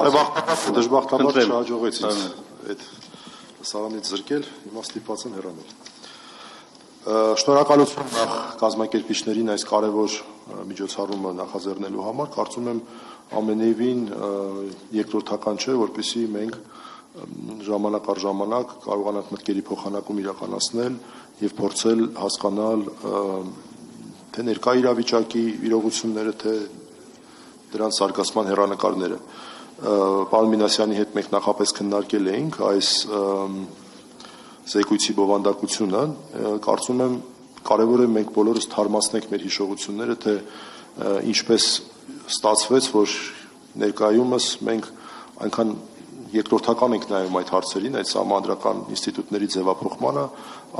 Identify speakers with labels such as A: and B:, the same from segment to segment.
A: Բարեբախտաբար դժբախտաբար չհաջողեցին այդ սաղամից զրկել, հիմա ստիպված են հեռանել։ Շնորհակալություն նախ կազմակերպիչներին այս կարևոր միջոցառումը նախաձեռնելու համար։ Կարծում եմ ամենևին երկրորդական չէ, որպեսզի մենք ժամանակ առ ժամանակ կարողանանք մտքերի փոխանակում իրականացնել եւ փորձել հասկանալ թե ներկա իրավիճակի իրողությունները, թե դրանց զարգացման հերանեկարները։ Պարոն Մինասյանի հետ մենք նախապես քննարկել էինք այս զեկույցի բովանդակությունը, կարծում եմ կարևոր է մենք բոլորս թարմացնենք մեր հիշողությունները, թե ինչպես ստացվեց, որ ներկայումս մենք այնքան երկրորդական ենք նայում այդ հարցերին, այդ համանդրական ինստիտուտների ձևափոխմանը,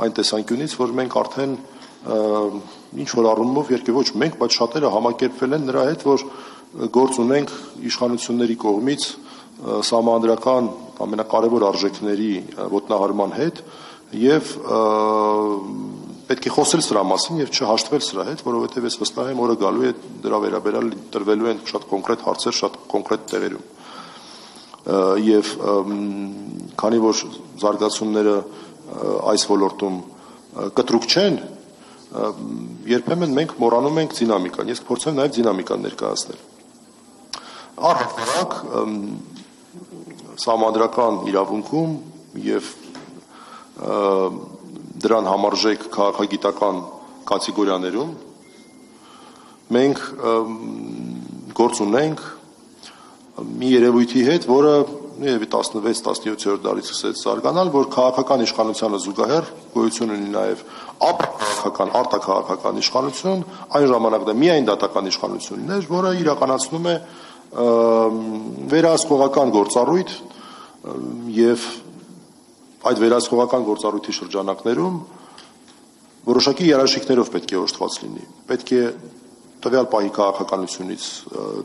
A: այն տեսանկյունից, որ մենք արդեն ինչ որ առումով երկե ոչ մենք, բայց շատերը համակերպվել են նրա հետ, որ գործ ունենք իշխանությունների կողմից համանդրական ամենակարևոր արժեքների ոտնահարման հետ եւ պետք է խոսել սրա մասին եւ չհաշտվել սրա հետ, որովհետեւ ես վստահ եմ, որը գալու է դրա վերաբերալ տրվելու են շատ կոնկրետ հարցեր, շատ կոնկրետ տեղերում եւ քանի որ զարգացումները այս ոլորտում կտրուկ չեն, երբեմն մենք մոռանում ենք դինամիկան։ Ես կփորձեմ նաեւ դինամիկան ներկայացնել։ Առհասարակ համանդրական իրավունքում եւ դրան համարժեք քաղաքագիտական կատեգորիաներում մենք գործ ունենք մի երևույթի հետ, որը երևի 16-17-րդ դարից սկսեց զարգանալ, որ քաղաքական իշխանությանը զուգահեռ գոյություն ունի նաև ապաքաղաքական, արտաքաղաքական իշխանություն, այն ժամանակ դա միայն դատական իշխանությունն էր, որը իրականացնում է վերահսկողական գործառույթ եւ այդ վերահսկողական գործառույթի շրջանակներում որոշակի երաշխիքներով պետք է օժտված լինի։ Պետք է տվյալ պահի քաղաքականությունից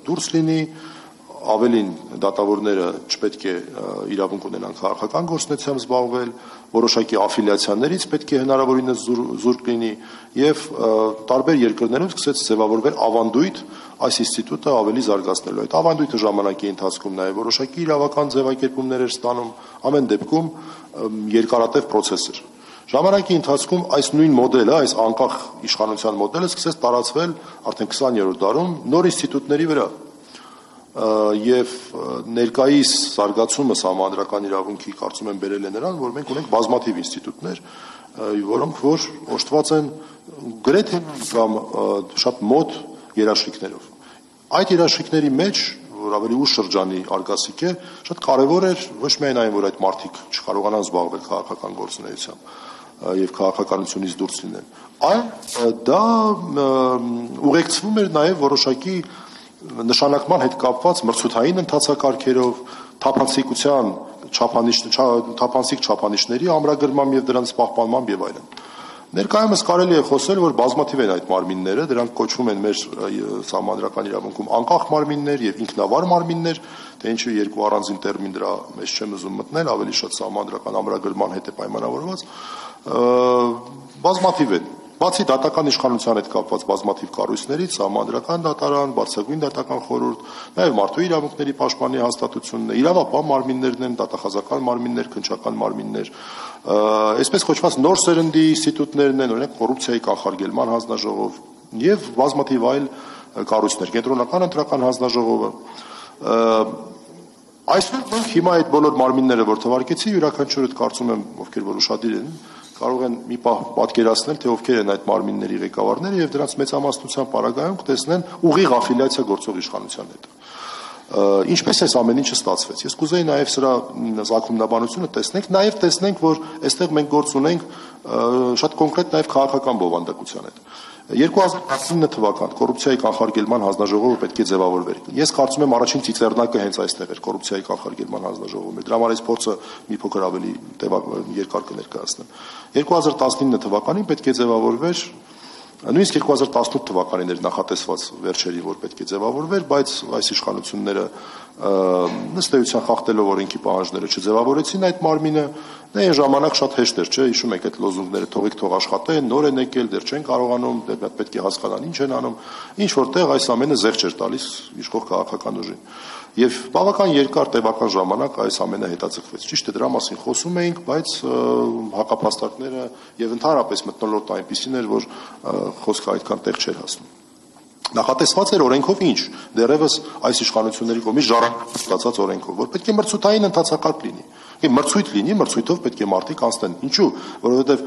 A: դուրս լինի, ավելին դատավորները չպետք է իրավունք ունենան քաղաքական գործունեությամբ զբաղվել, որոշակի աֆիլիացիաներից պետք է հնարավորինս զուրկ լինի եւ տարբեր երկրներում սկսեց ձևավորվել ավանդույթ այս ինստիտուտը ավելի զարգացնելու։ Այդ ավանդույթը ժամանակի ընթացքում նաեւ որոշակի իրավական ձևակերպումներ էր ստանում, ամեն դեպքում երկարատև process էր։ Ժամանակի ընթացքում այս նույն մոդելը, այս անկախ իշխանության մոդելը սկսեց տարածվել արդեն 20-րդ դարում նոր ինստիտուտների վրա եւ ներկայիս զարգացումը համանդրական իրավունքի կարծում եմ բերել է նրան, որ մենք ունենք բազմաթիվ ինստիտուտներ, որոնք որ օժտված են գրեթե կամ շատ մոտ երաշխիքներով։ Այդ երաշխիքների մեջ, որ ավելի ուշ շրջանի արգասիկ է, շատ կարևոր էր ոչ միայն այն, որ այդ մարդիկ չկարողանան զբաղվել քաղաքական գործունեությամբ եւ քաղաքականությունից դուրս լինեն, այլ դա ուղեկցվում էր նաեւ որոշակի նշանակման հետ կապված մրցութային ընթացակարգերով, թափանցիկության չափանիշ թափանցիկ չափանիշների ամրագրմամբ եւ դրանց պահպանմամբ եւ այլն։ Ներկայումս կարելի է խոսել, որ բազմաթիվ են այդ մարմինները, դրանք կոչվում են մեր համանդրական իրավունքում անկախ մարմիններ եւ ինքնավար մարմիններ, թե ինչու երկու առանձին տերմին դրա մեջ չեմ ուզում մտնել, ավելի շատ համանդրական ամրագրման հետ է պայմանավորված։ Բազմաթիվ են Բացի դատական իշխանության հետ կապված բազմաթիվ կառույցներից, համանդրական դատարան, բարձրագույն դատական խորհուրդ, նաև մարդու իրավունքների պաշտպանի հաստատությունն է, իրավապահ մարմիններն են, դատախազական մարմիններ, քնչական մարմիններ, այսպես կոչված նոր սերնդի ինստիտուտներն են, օրինակ կոռուպցիայի կանխարգելման հանձնաժողով եւ բազմաթիվ այլ կառույցներ, կենտրոնական ընտրական հանձնաժողովը Այսօր մենք հիմա այդ բոլոր մարմինները, որ թվարկեցի, յուրաքանչյուրը կարծում եմ, ովքեր որ ուշադիր են, կարող են մի պահ պատկերացնել, թե ովքեր են այդ մարմինների ղեկավարները եւ դրանց մեծամասնության պարագայում կտեսնեն ուղիղ աֆիլիացիա գործող իշխանության հետ։ Ինչպես էս ամեն ինչը ստացվեց։ Ես կուզեի նաև սրա զակումնաբանությունը տեսնենք, նաև տեսնենք, որ այստեղ մենք գործ ունենք շատ կոնկրետ նաև քաղաքական բովանդակության հետ։ 2019 թվական կոռուպցիայի կանխարգելման հանձնաժողովը պետք է ձևավորվեր։ Ես կարծում եմ առաջին ծիծեռնակը հենց այստեղ էր կոռուպցիայի կանխարգելման հանձնաժողովում։ Դրա համար այս փորձը մի փոքր ավելի երկար կներկայացնեմ։ 2019 թվականին պետք է ձևավորվեր նույնիսկ 2018 թվականին էր նախատեսված վերջերի, որ պետք է ձևավորվեր, բայց այս իշխանությունները նստեյության խախտելով օրենքի պահանջները չձևավորեցին այդ մարմինը, Դե այն ժամանակ շատ հեշտ էր, չէ՞, հիշում եք այդ լոզունգները թողիկ թող աշխատեն, նոր են եկել, դեռ չեն կարողանում, դեռ պետք է հասկանան ինչ են անում։ Ինչ որտեղ այս ամենը զեղչ էր տալիս իշխող քաղաքական ուժին։ Եվ բավական երկար տևական ժամանակ այս ամենը հետաձգվեց։ Ճիշտ է, դրա մասին խոսում էինք, բայց հակապաստարկները եւ ընդհանրապես մտնոլորտը այնպեսին էր, որ խոսքը այդքան տեղ չէր հասնում։ Նախատեսված էր օրենքով ինչ, դեռևս այս իշխանությունների կողմից ժառանգ ստացած օրենքով, որ պետք է մրցութային ընդհանցակարգ լինի։ Եվ մրցույթ լինի, մրցույթով պետք է մարդիկ անցնեն։ Ինչու՞, որովհետև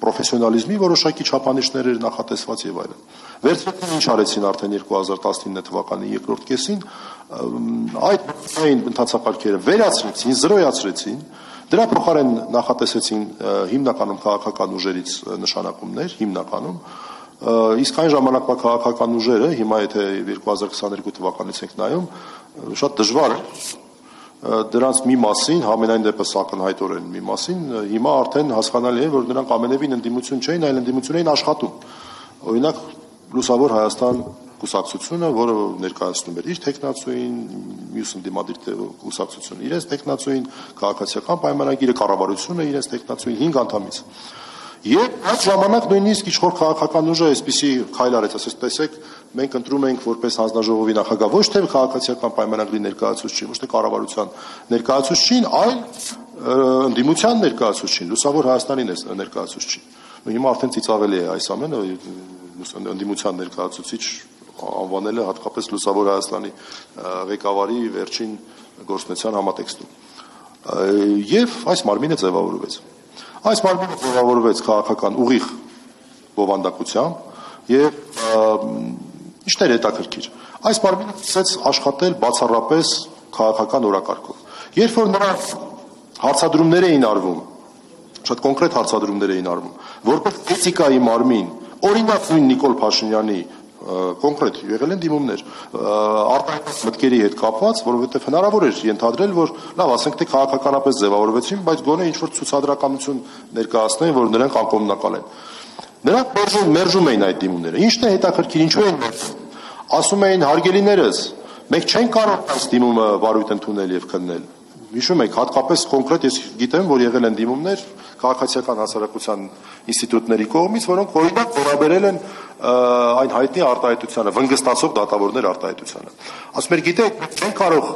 A: պրոֆեսիոնալիզմի որոշակի չափանիշներ էր նախատեսված եւ այլն։ Վերցրեցին ինչ արեցին արդեն 2019 թվականի երկրորդ կեսին, այդ այն ընդհանցակարգերը վերացրեցին, զրոյացրեցին, դրա փոխարեն նախատեսեցին հիմնականում քաղաքական ուժերից նշանակումներ, հիմնականում իսկ այն ժամանակվա քաղաքական ուժերը հիմա եթե 2022 թվականից ենք նայում շատ դժվար է դրանց մի մասին, համենայն դեպս ակնհայտորեն մի մասին, հիմա արդեն հասկանալի է, որ նրանք ամենևին ընդդիմություն չէին, այլ ընդդիմություն էին աշխատում։ Օրինակ Լուսավոր Հայաստան կուսակցությունը, որը ներկայացնում էր իր տեխնացուին, մյուս ընդդիմադիր կուսակցությունը իրենց տեխնացուին, քաղաքացիական պայմանագիրը, կառավարությունը իրենց տեխնացուին 5 անդամից։ Եվ այդ ժամանակ նույնիսկ իշխող քաղաքական ուժը այսպիսի քայլ արեց, ասես տեսեք, մենք ընտրում ենք որպես հանձնաժողովի նախագահ ոչ թե քաղաքացիական պայմանագրի ներկայացուցչին, ոչ թե կառավարության ներկայացուցչին, այլ ընդդիմության ներկայացուցչին, լուսավոր Հայաստանի ներկայացուցչին։ Ու հիմա արդեն ծիծաղելի է այս ամենը ընդդիմության ներկայացուցիչ անվանելը հատկապես լուսավոր Հայաստանի ղեկավարի վերջին գործնության համատեքստում։ Եվ այս մարմինը ձևավորվեց։ Այս մարմինը ձևավորվեց քաղաքական ուղիղ բովանդակությամբ եւ ինչն էր հետաքրքիր։ Այս մարմինը սկսեց աշխատել բացառապես քաղաքական օրակարգով։ Երբ որ նրա հարցադրումներ էին արվում, շատ կոնկրետ հարցադրումներ էին արվում, որպես էթիկայի մարմին, օրինակ նույն Նիկոլ Փաշինյանի կոնկրետ եղել են դիմումներ արտահայտած մտքերի հետ կապված, որովհետև հնարավոր էր ենթադրել, որ լավ, ասենք թե քաղաքականապես ձևավորվեցին, բայց գոնե ինչ որ ցուցադրականություն ներկայացնեն, որ նրանք անկոմնակալ են։ Նրանք մերժում մերժում էին այդ դիմումները։ Ինչն է հետաքրքիր, ինչու են ասում էին հարգելիներս, մենք չենք կարող այս դիմումը վարույթ ընդունել եւ քննել։ Հիշում եք, հատկապես կոնկրետ ես գիտեմ, որ եղել են դիմումներ քաղաքացիական հասարակության ինստիտուտների կողմից, որոնք օրինակ վերաբերել են այն հայտնի արտահայտությանը, վնգստացող դատավորներ արտահայտությանը։ Ասում եք, գիտեք, չեն կարող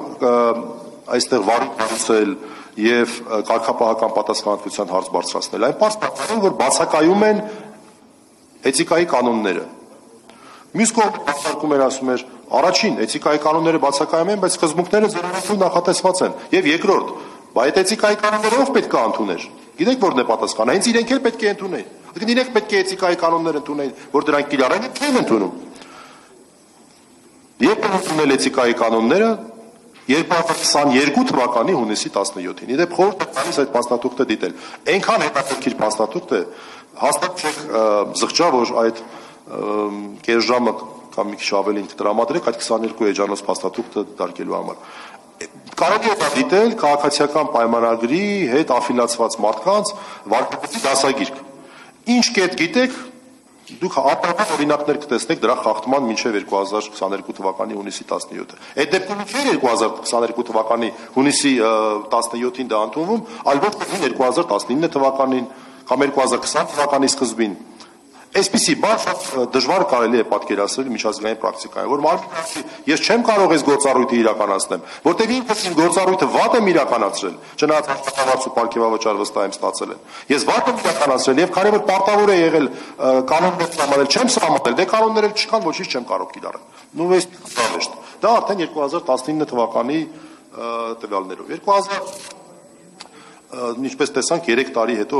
A: այստեղ վարուցել եւ կարգապահական պատասխանատվության հարց բարձրացնել։ Այն պարզ որ բացակայում են էթիկայի կանոնները։ Մյուս կողմից բացարկում էր ասում էր, առաջին էթիկայի կանոնները բացակայում են, բայց սկզբունքները ձեռնարկում նախատեսված են։ Եվ երկրորդ, բայց էթիկայի կանոնները ով պետք է ընդուներ։ Գիտեք որն է պատասխանը։ Հենց իրենք էլ պետք է ընդունեն։ Դուք իրենք պետք է էթիկայի կանոններ ընդունեն, որ դրանք կիրառեն, չեն ընդունում։ Երբ ընդունել էթիկայի կանոնները 2022 թվականի հունիսի 17-ին։ Իդեպ խորհուրդ տալիս այդ փաստաթուղթը դիտել։ Այնքան հետաքրքիր փաստաթուղթ է, հաստատ չեք զղջա, որ այդ կես ժամը կամ մի քիչ ավելին կտրամադրեք այդ 22 էջանոց փաստաթուղթը դարկելու համար կարելի է դա դիտել քաղաքացիական պայմանագրի հետ աֆիլացված մարդկանց վարկագծի դասագիրք։ Ինչ կետ գիտեք, դուք ապահով օրինակներ կտեսնեք դրա խախտման մինչև 2022 թվականի հունիսի 17-ը։ Այդ դեպքում չէր 2022 թվականի հունիսի 17-ին դա ընդունվում, այլ ոչ թե 2019 թվականին կամ 2020 թվականի սկզբին Այսպիսի բան շատ դժվար կարելի է պատկերացնել միջազգային պրակտիկայում, որ մարդը ես չեմ կարող այս գործառույթը իրականացնեմ, որտեղ ինքս իմ գործառույթը վատ եմ իրականացրել, չնայած աշխատավարձ ու ապարքեվավճար վստահ եմ ստացել Ես վատ եմ իրականացրել եւ քանի որ պարտավոր է եղել կանոններ սահմանել, չեմ սահմանել, դե կանոնները չկան, ոչինչ չեմ կարող կիրառել։ Նու այս բանեշտ։ Դա արդեն 2019 թվականի տվյալներով։ 2000 ինչպես տեսանք 3 տարի հետո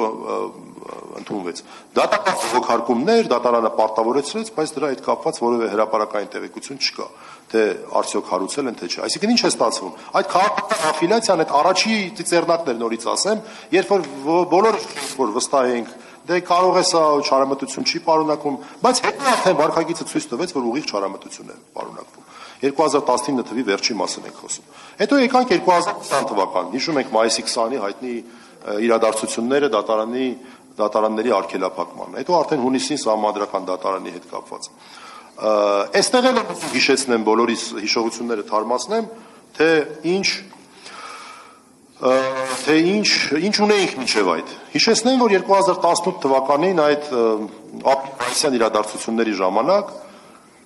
A: ընդունվեց։ Դատական բողոքարկումներ, դատարանը պարտավորեցրեց, բայց դրա հետ կապված որևէ հրաապարական տեղեկություն չկա, թե արդյոք հարուցել են թե չէ։ Այսինքն ինչ է ստացվում։ Այդ քաղաքական աֆիլիացիան այդ առաջի ծիծեռնակներ նորից ասեմ, երբ որ բոլորը որ վստահ ենք դե կարող է սա չարամտություն չի պարունակում, բայց հետո արդեն վարկագիծը ցույց տվեց, որ ուղիղ չարամտություն է պարունակվում։ 2019 թվի վերջի մասին ենք խոսում։ Հետո եկանք 2020 թվական։ Հիշում ենք մայիսի 20-ի հայտնի իրադարձությունները դատարանի դատարանների արգելափակման։ Հետո արդեն հունիսին սահմանադրական դատարանի հետ կապված։ Այստեղ էլ հիշեցնեմ բոլորիս հիշողությունները թարմացնեմ, թե ինչ թե ինչ ինչ ունեինք մինչև այդ։ Հիշեցնեմ, որ 2018 թվականին այդ ապրիլյան իրադարձությունների ժամանակ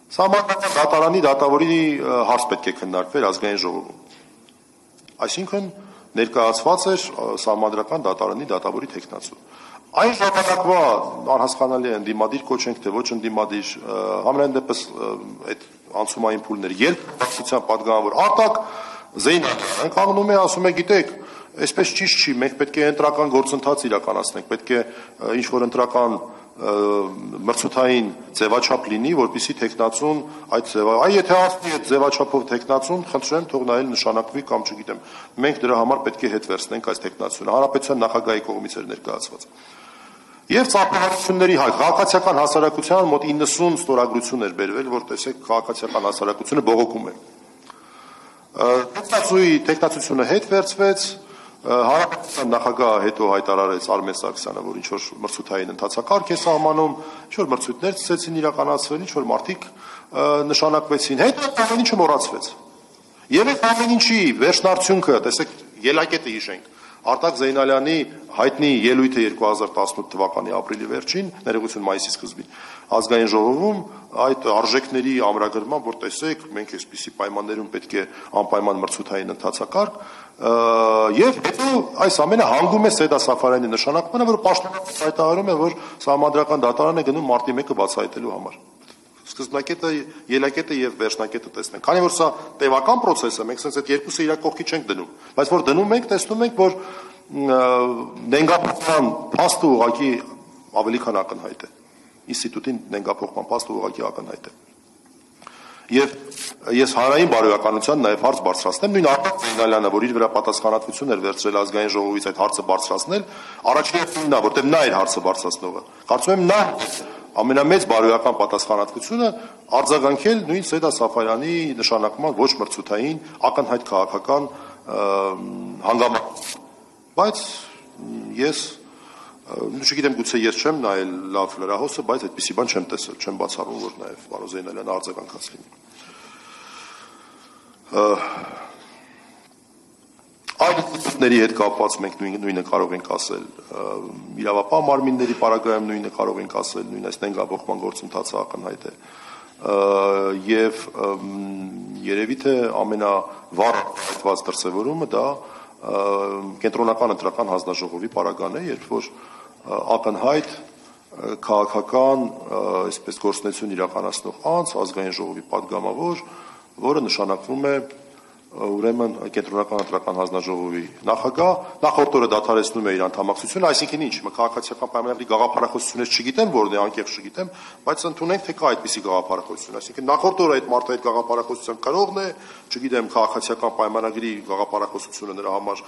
A: Սահմանադրական դատարանի դատավորի հարց պետք է քննարկվեր ազգային ժողովում։ Այսինքն ներկայացված էր սահմանադրական դատարանի դատավորի տեխնացու։ Այն ժամանակվա անհասկանալի ընդդիմադիր կոչենք թե ոչ ընդդիմադիր, համենայն դեպս այդ անցումային փուլներ երբ բացության падգամավոր արտակ Զեյնալյանը կանգնում է ասում է գիտեք այսպես ճիշտ չի մենք պետք է ընտրական գործընթաց իրականացնենք պետք է ինչ որ ընտրական մրցութային ձևաչափ լինի, որպիսի տեխնացուն այդ ձևա, այ եթե ասնի այդ ձևաչափով տեխնացուն, խնդրեմ թող նայել նշանակվի կամ չգիտեմ, մենք դրա համար պետք է հետ վերցնենք այս տեխնացությունը։ Հանրապետության նախագահի կողմից էր ներկայացված։ Եւ ծափահարությունների հայ քաղաքացիական հասարակության մոտ 90 ստորագրություն էր բերվել, որ տեսեք քաղաքացիական հասարակությունը բողոքում է։ Տեխնացուի տեխնացությունը հետ վերցվեց, Հարաբերական նախագահը հետո հայտարարեց Արմեն Սարգսյանը, որ ինչ որ մրցութային ընթացակարգ է սահմանում, ինչ որ մրցույթներ ցեցին իրականացվել, ինչ որ մարտիկ նշանակվեցին, հետո ամեն ինչը մոռացվեց։ Եվ այդ ամեն ինչի վերջնարդյունքը, տեսեք, ելակետը հիշենք, Արտակ Զեյնալյանի հայտնի ելույթը 2018 թվականի ապրիլի վերջին, ներողություն մայիսի սկզբին, ազգային ժողովում այդ արժեքների ամրագրման, որ տեսեք, մենք այսպիսի պայմաններում պետք է անպայման մրցութային ընթացակարգ, եւ հետո այս ամենը հանգում է Սեդա Սաֆարյանի նշանակմանը, որ պաշտոնապես հայտարարում է, որ համադրական դատարան է գնում մարտի 1-ը բացահայտելու համար սկզբնակետը, ելակետը եւ վերջնակետը տեսնենք։ Քանի որ սա տևական process է, մենք sense այդ երկուսը իրար կողքի չենք դնում, բայց որ դնում ենք, տեսնում ենք, որ նենգափոխման փաստը ուղղակի ավելի քան ակնհայտ է։ Ինստիտուտին նենգափոխման փաստը ուղղակի ակնհայտ է։ Եւ ես հանրային բարոյականության նաեւ հարց բարձրացնեմ նույն Արտակ Զեյնալյանը, որ իր վրա պատասխանատվություն էր վերցրել ազգային ժողովից այդ հարցը բարձրացնել, առաջինը նույնն է, որտեղ նա էր հարցը բարձրացնողը։ Կարծում եմ նա ամենամեծ բարոյական պատասխանատվությունը արձագանքել նույն Սեդա Սաֆարյանի նշանակման ոչ մրցութային ակնհայտ քաղաքական հանգամանք։ Բայց ես չգիտեմ գուցե ես չեմ նայել լավ լրահոսը, բայց այդպեսի բան չեմ տեսել, չեմ բացառում, որ նաև Վարո Զեյնալյանը արձագանքած լինի։ Այդ ուղղությունների հետ կապված մենք նույնը նույնը կարող ենք ասել իրավապահ մարմինների պարագայում նույնը կարող ենք ասել նույն այս նենգաբողման գործընթացը ակնհայտ է եւ երևի թե ամենավառ հատված դրսևորումը դա կենտրոնական ընտրական հանձնաժողովի պարագան է երբ որ ակնհայտ քաղաքական այսպես գործնություն իրականացնող անձ ազգային ժողովի падգամավոր որը նշանակվում է ուրեմն կենտրոնական ընտրական հանձնաժողովի նախագահ նախորդ օրը դադարեցնում է իր անդամակցությունը, այսինքն ինչ, մը քաղաքացիական պայմանագրի գաղափարախոսությունից չգիտեմ, որն է անկեղծ չգիտեմ, բայց ընդունենք թե կա այդպիսի գաղափարախոսություն, այսինքն նախորդ օրը այդ մարդը այդ գաղափարախոսության կրողն է, չգիտեմ, քաղաքացիական պայմանագրի գաղափարախոսությունը նրա համար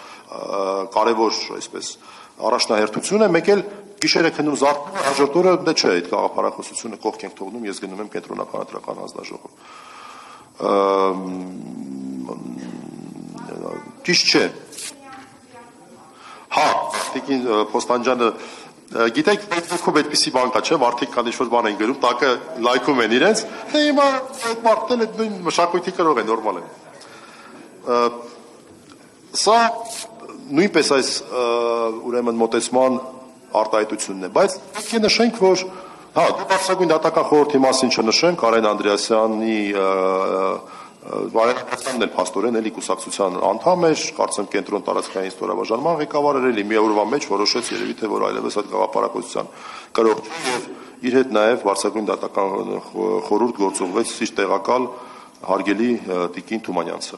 A: կարևոր, այսպես առաջնահերթություն է, մեկ էլ գիշերը քնում զարթնում, հաջորդ օրը դե չէ, այդ գաղափարախոսությունը կողք ենք թողնում, ես գնում եմ կենտրոնական ընտրական հանձնաժողով ճիշտ չէ։ Հա, տիկին Պոստանջանը գիտեք, Facebook-ում այդպեսի բան կա, չէ՞, մարդիկ կան ինչ-որ բան են գրում, տակը լայքում են իրենց, դե հիմա այդ մարդն այդ նույն մշակույթի կրող է, նորմալ է։ Սա նույնպես այս ուրեմն մոտեցման արտահայտությունն է, բայց պետք է նշենք, որ հա, բարձրագույն դատական խորհրդի մասին չնշենք, Արեն Անդրեասյանի Վարենապետյանն էլ փաստորեն էլի կուսակցության անդամ էր, կարծեմ կենտրոն տարածքային ստորաբաժանման ղեկավար էր, էլի մի օրվա մեջ որոշեց երևի թե որ այլևս այդ գաղափարակցության կրող եւ իր հետ նաեւ Վարսագույն դատական խորհուրդ գործողվեց իր տեղակալ հարգելի Տիկին Թումանյանցը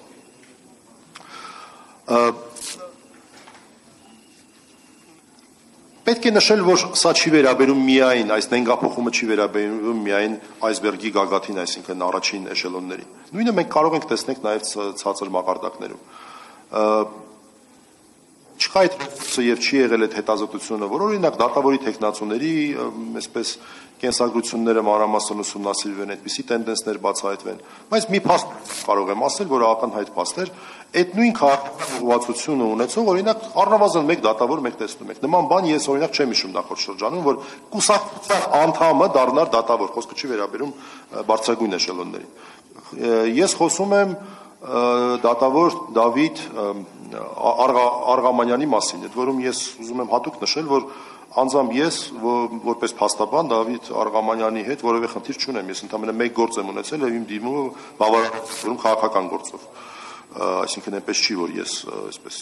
A: Պետք է նշել, որ սա չի վերաբերում միայն, այս նենգափոխումը չի վերաբերում միայն այսբերգի գագաթին, այսինքն առաջին էշելոններին։ Նույնը մենք կարող ենք տեսնել նաև ցածր մակարդակներում։ Չկա այդ ռեսուրսը եւ չի եղել այդ հետազոտությունը, որ օրինակ դատավորի տեխնացուների, այսպես կենսագրությունները մանրամասն ուսումնասիրվեն, այդպիսի տենդենսներ բացահայտվեն, բայց մի փաստ կարող եմ ասել, որ ակնհայտ փաստ էր, այդ նույն քաղաքացիությունը ունեցող օրինակ առնվազն մեկ դատավոր մեկ տեսնում եք։ Նման բան ես օրինակ չեմ հիշում նախորդ շրջանում, որ կուսակցության անդամը դառնար դատավոր, խոսքը չի վերաբերում բարձրագույն էշելոններին։ Ես խոսում եմ դատավոր Դավիթ Արգամանյանի մասին, այդ որում ես ուզում եմ հատուկ նշել, որ անձամբ ես որպես փաստաբան Դավիթ Արգամանյանի հետ որևէ խնդիր չունեմ։ Ես ընդամենը մեկ գործ եմ ունեցել եւ իմ դիմումը բավարարում քաղաքական գործով։ Այսինքն այնպես չի, որ ես այսպես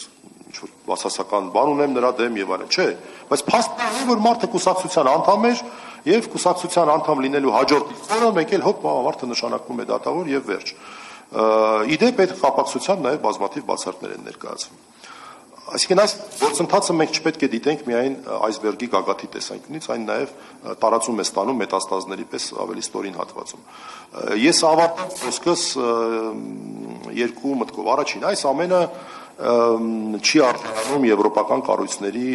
A: ինչ որ բացասական բան ունեմ նրա դեմ եւ այլն, չէ, բայց փաստն է, որ մարդը կուսակցության անդամ էր եւ կուսակցության անդամ լինելու հաջորդ օրը մեկ էլ հոп մարդը նշանակվում է դատավոր եւ վերջ։ Իդեպ այդ կապակցությամբ նաեւ բազմաթիվ բացառներ են ներկայացվում։ Այսինքն այս գործընթացը մենք չպետք է դիտենք միայն այսբերգի գագաթի տեսանկյունից, այն նաև տարածում է ստանում մետաստազների պես ավելի ստորին հատվածում։ Ես ավարտեմ խոսքս երկու մտքով։ Առաջին, այս ամենը չի արտահանում եվրոպական կառույցների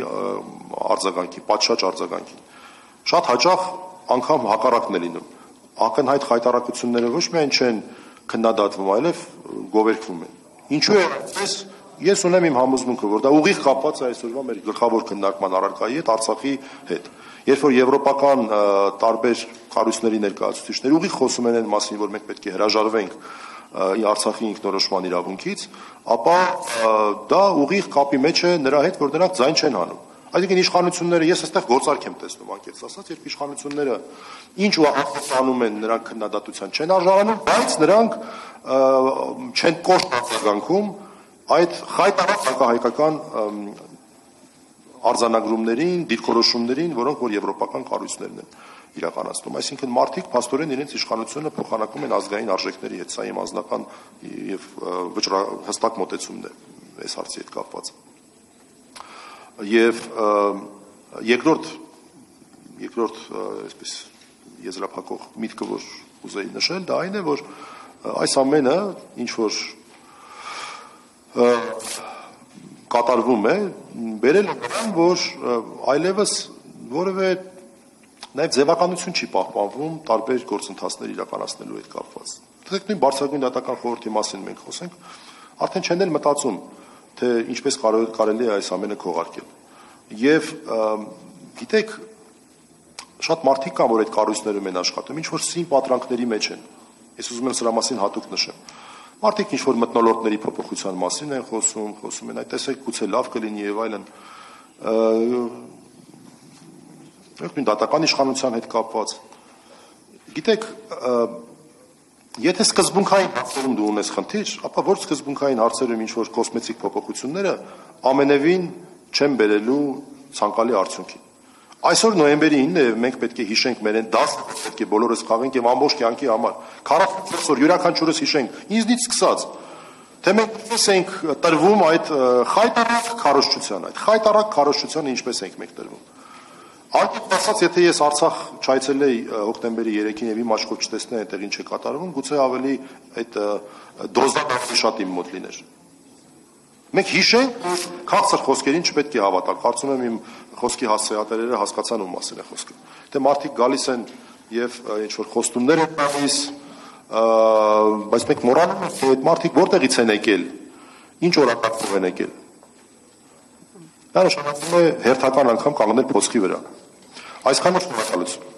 A: արձագանքի, պատշաճ արձագանքին։ Շատ հաճախ անգամ հակառակն է լինում։ Ակնհայտ խայտարակությունները ոչ միայն չեն քննադատվում, այլև գովերքվում են։ Ինչու է այս Ես ունեմ իմ համոզմունքը, որ դա ուղիղ կապված է այսօրվա մեր գլխավոր քննարկման առարկայի հետ, Արցախի հետ։ Երբ որ եվրոպական տարբեր կառույցների ներկայացուցիչներ ուղիղ խոսում են այն մասին, որ մենք պետք է հրաժարվենք Արցախի ինքնորոշման իրավունքից, ապա դա ուղիղ կապի մեջ է նրա հետ, որ նրանք ձայն չեն հանում։ Այսինքն իշխանությունները ես այստեղ գործարք եմ տեսնում անկեղծ ասած, երբ իշխանությունները ինչ ու անում են նրանք քննադատության չեն արժանանում, բայց նրանք չեն կոշտ արձագանքում այդ խայտարակ հակահայկական արձանագրումներին, դիրքորոշումներին, որոնք որ եվրոպական կառույցներն են իրականացնում։ Այսինքն մարդիկ փաստորեն իրենց իշխանությունը փոխանակում են ազգային արժեքների հետ, սա իմ անձնական եւ վճռա հստակ մոտեցումն է այս հարցի հետ կապված։ Եվ երկրորդ երկրորդ այսպես եզրափակող միտքը, որ ուզեի նշել, դա այն է, որ այս ամենը ինչ որ կատարվում է, բերել նրան, որ այլևս որևէ նաև ձևականություն չի պահպանվում տարբեր գործընթացներ իրականացնելու հետ կապված։ Դեք նույն բարձրագույն դատական խորհրդի մասին մենք խոսենք, արդեն չեն էլ մտածում, թե ինչպես կարելի է այս ամենը քողարկել։ Եվ գիտեք, շատ մարդիկ կան, որ այդ կառույցներում են աշխատում, ինչ որ սին պատրանքների մեջ են։ Ես ուզում եմ սրա մասին հատուկ նշեմ Մարդիկ ինչ որ մտնոլորտների փոփոխության մասին են խոսում, խոսում են, այդ տեսեք գուցե լավ կլինի եւ այլն։ Նույն դատական իշխանության հետ կապված։ Գիտեք, եթե սկզբունքային հարցերում դու ունես խնդիր, ապա որ սկզբունքային հարցերում ինչ որ կոսմետիկ փոփոխությունները ամենևին չեն բերելու ցանկալի արդյունքի։ Այսօր նոյեմբերի 9-ը եւ մենք պետք է հիշենք մեր այն 10 պետք է բոլորս խաղենք եւ ամբողջ կյանքի համար 44 օր յուրաքանչյուրս հիշենք ինձնից սկսած թե մենք ինչպես ենք տրվում այդ խայտարակ քարոշչության այդ խայտարակ քարոշչությանը ինչպես ենք մենք տրվում Անկեղծ ասած, եթե ես Արցախ չայցելեի հոկտեմբերի 3-ին եւ իմ աչքով չտեսնեի այդտեղ ինչ է կատարվում, գուցե ավելի այդ դոզդատը շատ իմ մոտ լիներ։ Մենք հիշենք, քաղցր խոսքերին չպետք է հավատալ։ Կարծում եմ իմ խոսքի հասցեատերերը հասկացան ում մասին է խոսքը։ Դե մարդիկ գալիս են եւ ինչ որ խոստումներ են տալիս, բայց մենք մոռանում ենք, թե այդ մարդիկ որտեղից են եկել, ինչ օրակարգով են եկել։ Դա նշանակում է հերթական անգամ կանգնել փոսքի վրա։ Այսքանը շնորհակալություն։